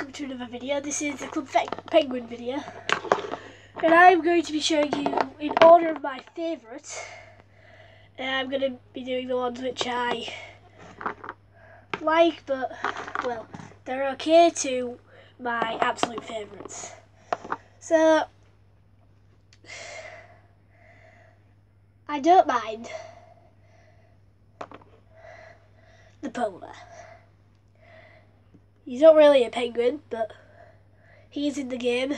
welcome to another video. This is the Club Penguin video. And I'm going to be showing you in order of my favourites. And uh, I'm going to be doing the ones which I like, but, well, they're okay to my absolute favourites. So, I don't mind the polar. He's not really a penguin, but he's in the game.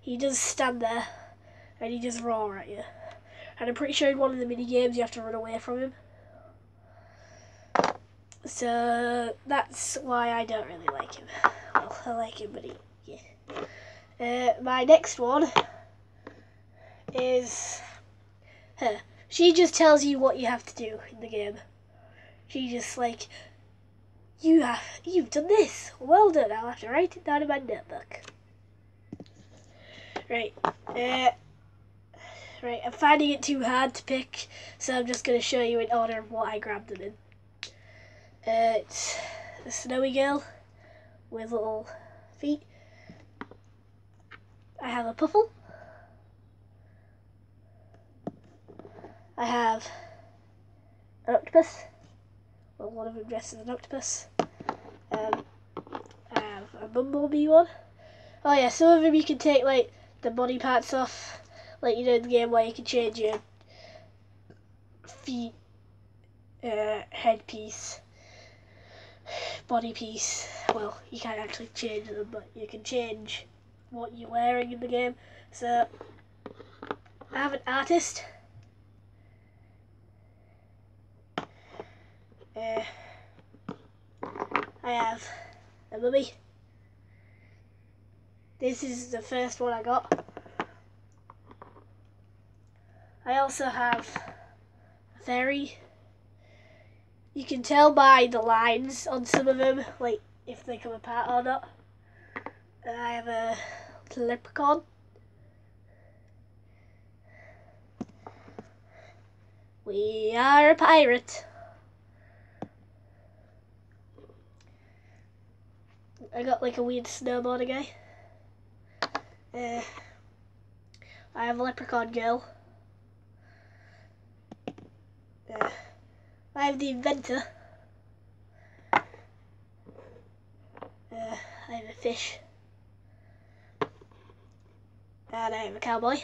He does stand there and he does roar at you. And I'm pretty sure in one of the mini games you have to run away from him. So that's why I don't really like him. Well, I like him, but he, yeah. Uh, my next one is her. She just tells you what you have to do in the game. She just like you have you've done this. Well done. I'll have to write it down in my notebook. Right. Uh, right. I'm finding it too hard to pick, so I'm just going to show you in order of what I grabbed them in. Uh, it's a snowy girl with little feet. I have a puffle. I have an octopus. Well, one of them dressed as an octopus. Um, I have a bumblebee one. Oh yeah, some of them you can take like the body parts off, like you know in the game where you can change your feet, uh, headpiece, body piece. Well, you can't actually change them, but you can change what you're wearing in the game. So I have an artist. Uh, I have a mummy. This is the first one I got. I also have a fairy. You can tell by the lines on some of them, like if they come apart or not. And I have a leprechaun. We are a pirate. I got like a weird snowboarder guy. Uh, I have a leprechaun girl. Uh, I have the inventor. Uh, I have a fish. And I have a cowboy.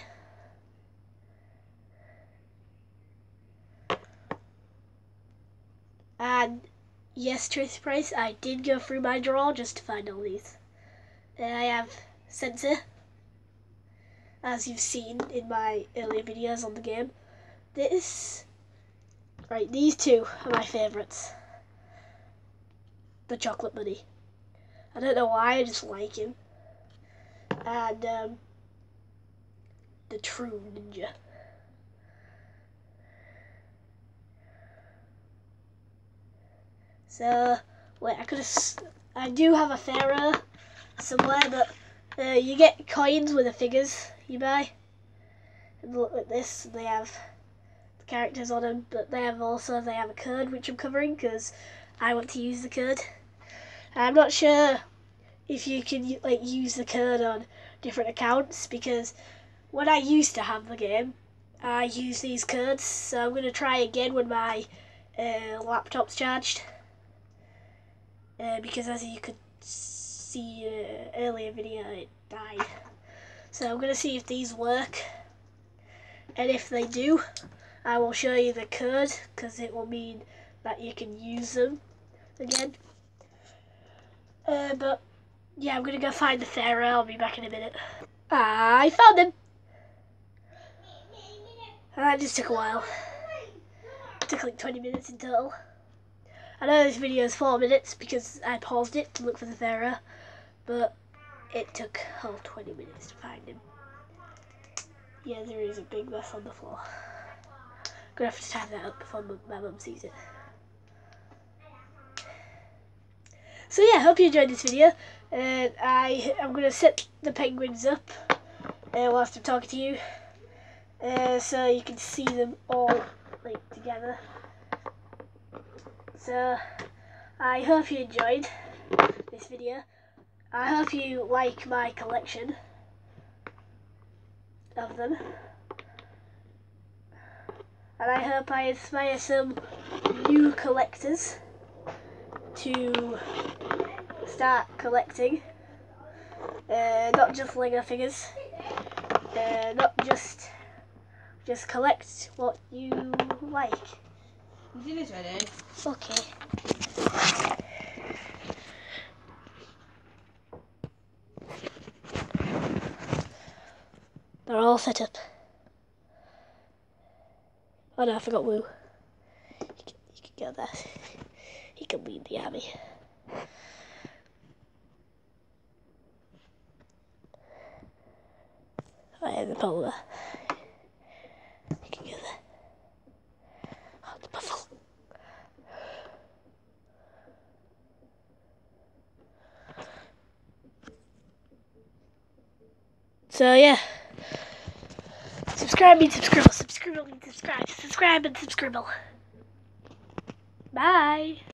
And Yes, Price, I did go through my drawer just to find all these. And I have Sensei, as you've seen in my earlier videos on the game. This, right, these two are my favourites. The Chocolate Bunny. I don't know why, I just like him. And, um, the True Ninja. So, wait, I could have. I do have a Pharaoh somewhere, but uh, you get coins with the figures you buy. And look at this, they have the characters on them, but they have also they have a code which I'm covering because I want to use the code. I'm not sure if you can like use the code on different accounts because when I used to have the game, I used these codes. So I'm gonna try again when my uh, laptop's charged uh, because as you could see uh, earlier video it died. So I'm going to see if these work. And if they do I will show you the code because it will mean that you can use them again. Uh, but yeah I'm to go find the Pharaoh. I'll be back in a minute. I found him! That just took a while. It took like 20 minutes in total I know this video is four minutes because I paused it to look for the Pharaoh, but it took all 20 minutes to find him. Yeah, there is a big mess on the floor. I'm gonna have to tie that up before my mum sees it. So yeah, hope you enjoyed this video. And I am gonna set the penguins up uh, whilst I'm talking to you, uh, so you can see them all like together. So, I hope you enjoyed this video. I hope you like my collection of them. And I hope I inspire some new collectors to start collecting. Uh, not just Lego figures. Uh, not just just collect what you like. Dinner's ready. Okay. They're all set up. Oh no, I forgot Woo. You can, you can get that. He can lead the army. Oh, I have the polar. You can get that. Oh, the buffalo. So yeah. Subscribe means subscribe. Subscribe means subscribe. Subscribe and subscribe. Bye.